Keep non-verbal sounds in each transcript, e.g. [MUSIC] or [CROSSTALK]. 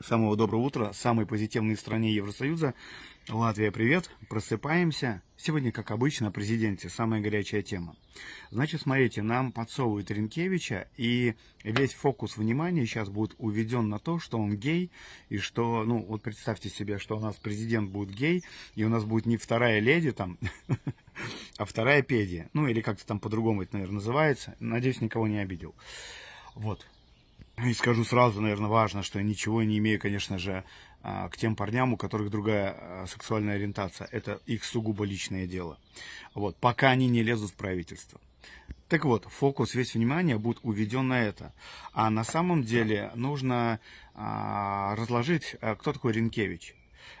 Самого доброго утра, самой позитивной стране Евросоюза. Латвия, привет, просыпаемся. Сегодня, как обычно, о президенте, самая горячая тема. Значит, смотрите, нам подсовывают Ренкевича, и весь фокус внимания сейчас будет уведен на то, что он гей, и что, ну, вот представьте себе, что у нас президент будет гей, и у нас будет не вторая леди там, [LAUGHS] а вторая педия. Ну, или как-то там по-другому это, наверное, называется. Надеюсь, никого не обидел. Вот. И скажу сразу, наверное, важно, что я ничего не имею, конечно же, а, к тем парням, у которых другая а, сексуальная ориентация. Это их сугубо личное дело. Вот, пока они не лезут в правительство. Так вот, фокус весь внимания будет уведен на это. А на самом деле нужно а, разложить, а, кто такой Ренкевич.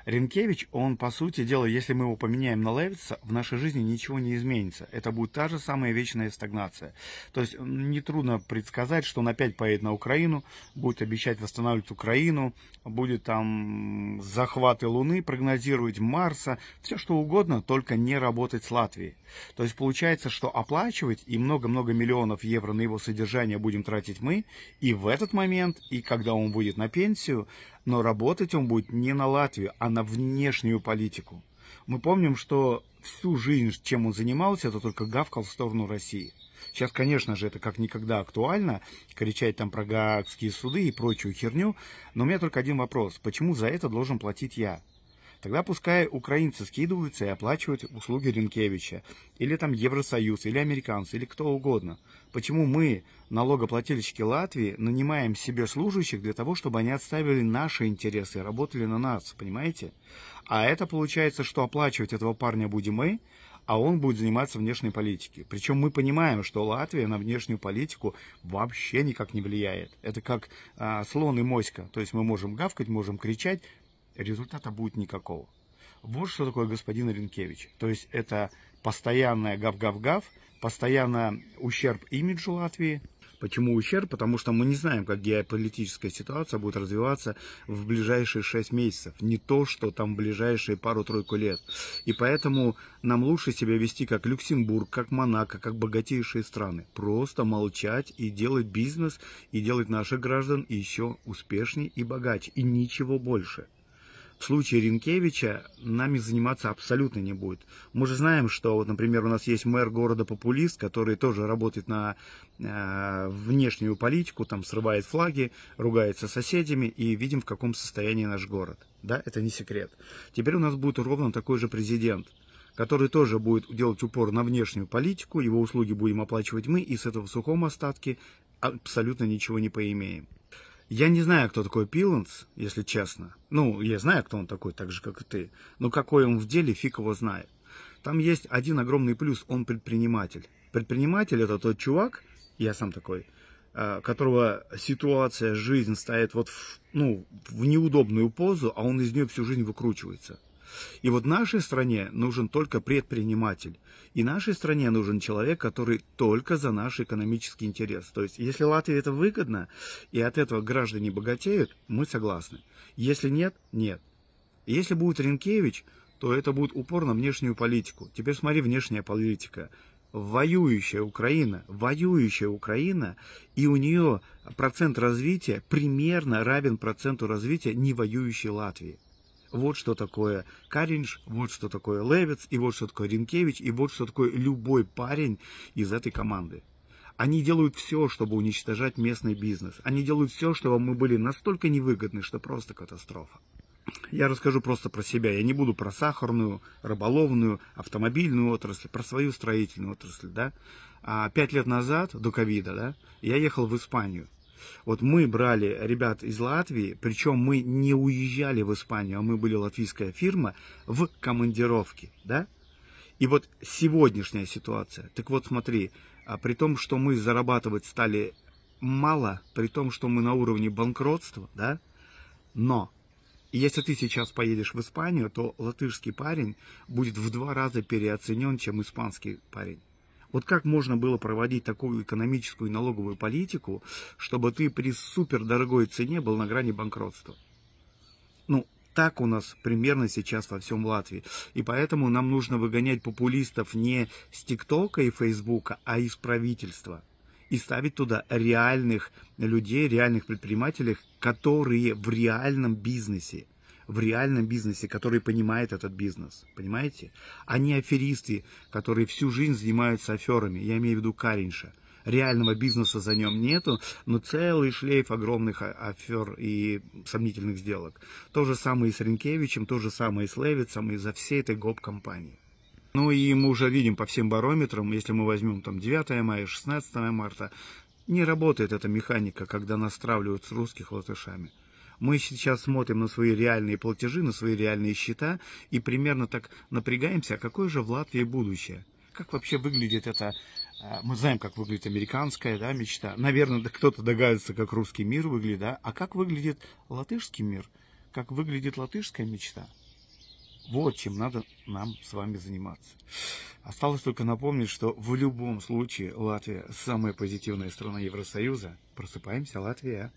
Ренкевич, он, по сути дела, если мы его поменяем на Левица, в нашей жизни ничего не изменится. Это будет та же самая вечная стагнация. То есть нетрудно предсказать, что он опять поедет на Украину, будет обещать восстанавливать Украину, будет там захваты Луны, прогнозировать Марса, все что угодно, только не работать с Латвией. То есть получается, что оплачивать и много-много миллионов евро на его содержание будем тратить мы, и в этот момент, и когда он будет на пенсию, но работать он будет не на Латвию, а на внешнюю политику. Мы помним, что всю жизнь, чем он занимался, это только гавкал в сторону России. Сейчас, конечно же, это как никогда актуально, кричать там про гаагские суды и прочую херню, но у меня только один вопрос. Почему за это должен платить я? Тогда пускай украинцы скидываются и оплачивают услуги Ренкевича, или там Евросоюз, или американцы, или кто угодно. Почему мы, налогоплательщики Латвии, нанимаем себе служащих для того, чтобы они отставили наши интересы работали на нас, понимаете? А это получается, что оплачивать этого парня будем мы, а он будет заниматься внешней политикой. Причем мы понимаем, что Латвия на внешнюю политику вообще никак не влияет. Это как а, слон и моська. То есть мы можем гавкать, можем кричать, результата будет никакого. Вот что такое господин Ренкевич. То есть это постоянная гав-гав-гав, постоянно ущерб имиджу Латвии. Почему ущерб? Потому что мы не знаем, как геополитическая ситуация будет развиваться в ближайшие 6 месяцев. Не то, что там в ближайшие пару-тройку лет. И поэтому нам лучше себя вести как Люксембург, как Монако, как богатейшие страны. Просто молчать и делать бизнес, и делать наших граждан еще успешнее и богаче. И ничего больше в случае Ренкевича нами заниматься абсолютно не будет. Мы же знаем, что, вот, например, у нас есть мэр города-популист, который тоже работает на э, внешнюю политику, там срывает флаги, ругается с соседями, и видим, в каком состоянии наш город. Да, это не секрет. Теперь у нас будет ровно такой же президент который тоже будет делать упор на внешнюю политику, его услуги будем оплачивать мы, и с этого сухом остатки абсолютно ничего не поимеем. Я не знаю, кто такой Пиланс, если честно. Ну, я знаю, кто он такой, так же, как и ты. Но какой он в деле, фиг его знает. Там есть один огромный плюс, он предприниматель. Предприниматель это тот чувак, я сам такой, э, которого ситуация, жизнь ставит вот в, ну, в неудобную позу, а он из нее всю жизнь выкручивается. И вот нашей стране нужен только предприниматель. И нашей стране нужен человек, который только за наш экономический интерес. То есть, если Латвии это выгодно, и от этого граждане богатеют, мы согласны. Если нет, нет. если будет Ренкевич, то это будет упор на внешнюю политику. Теперь смотри, внешняя политика. Воюющая Украина, воюющая Украина, и у нее процент развития примерно равен проценту развития не воюющей Латвии. Вот что такое Каринж, вот что такое Левец, и вот что такое Ринкевич, и вот что такое любой парень из этой команды. Они делают все, чтобы уничтожать местный бизнес. Они делают все, чтобы мы были настолько невыгодны, что просто катастрофа. Я расскажу просто про себя. Я не буду про сахарную, рыболовную, автомобильную отрасль, про свою строительную отрасль. Да? А пять лет назад, до ковида, да, я ехал в Испанию. Вот мы брали ребят из Латвии, причем мы не уезжали в Испанию, а мы были латвийская фирма в командировке, да? И вот сегодняшняя ситуация. Так вот смотри, а при том, что мы зарабатывать стали мало, при том, что мы на уровне банкротства, да? Но если ты сейчас поедешь в Испанию, то латышский парень будет в два раза переоценен, чем испанский парень. Вот как можно было проводить такую экономическую и налоговую политику, чтобы ты при супердорогой цене был на грани банкротства? Ну, так у нас примерно сейчас во всем Латвии. И поэтому нам нужно выгонять популистов не с ТикТока и Фейсбука, а из правительства. и ставить туда реальных людей, реальных предпринимателей, которые в реальном бизнесе, в реальном бизнесе, который понимает этот бизнес, понимаете? А не аферисты, которые всю жизнь занимаются аферами, я имею в виду Каринша. Реального бизнеса за нем нету, но целый шлейф огромных афер и сомнительных сделок. То же самое и с Ренкевичем, то же самое и с Левицем, и за всей этой гоп-компанией. Ну и мы уже видим по всем барометрам, если мы возьмем там 9 мая, 16 марта, не работает эта механика, когда настравливают с русских латышами. Мы сейчас смотрим на свои реальные платежи, на свои реальные счета и примерно так напрягаемся, а какое же в Латвии будущее? Как вообще выглядит это? А, мы знаем, как выглядит американская да, мечта. Наверное, кто-то догадывается, как русский мир выглядит. Да? А как выглядит латышский мир? Как выглядит латышская мечта? Вот чем надо нам с вами заниматься. Осталось только напомнить, что в любом случае Латвия самая позитивная страна Евросоюза. Просыпаемся, Латвия!